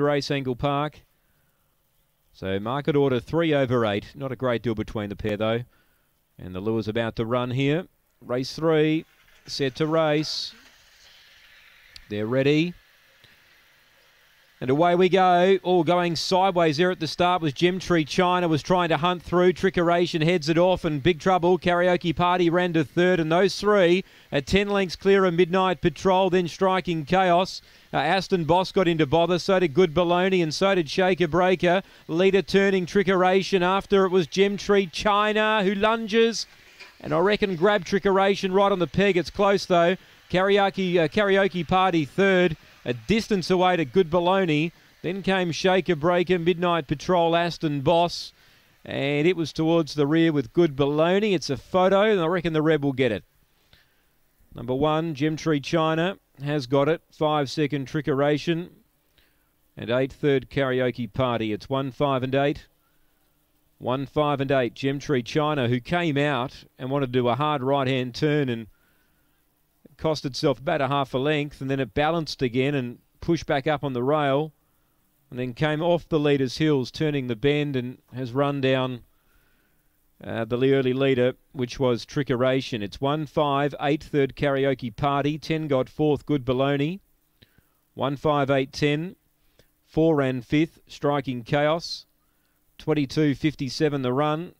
race Angle Park. So market order three over eight. Not a great deal between the pair though. And the lure's about to run here. Race three, set to race. They're ready. And away we go. All going sideways there at the start was Gem Tree China was trying to hunt through. Trickeration heads it off and Big Trouble. Karaoke Party ran to third. And those three at 10 lengths clear of Midnight Patrol, then striking Chaos. Uh, Aston Boss got into bother, so did Good Baloney, and so did Shaker Breaker. Leader turning Trickeration after it was Gem Tree China who lunges. And I reckon grab Trickeration right on the peg. It's close though. Karaoke, uh, karaoke Party third a distance away to Good Baloney. Then came Shaker Breaker, Midnight Patrol, Aston Boss, and it was towards the rear with Good Baloney. It's a photo, and I reckon the Reb will get it. Number one, Gem Tree China has got it. Five second Trickeration. And eight third Karaoke Party. It's one, five, and eight. One, five, and eight. Gem Tree China, who came out and wanted to do a hard right hand turn and cost itself about a half a length, and then it balanced again and pushed back up on the rail, and then came off the leader's heels, turning the bend, and has run down uh, the early leader, which was Trickeration. It's 1 5 8 third karaoke party, 10 got fourth, good baloney. 1 5 8 10, 4 ran fifth, striking chaos. 22 57 the run.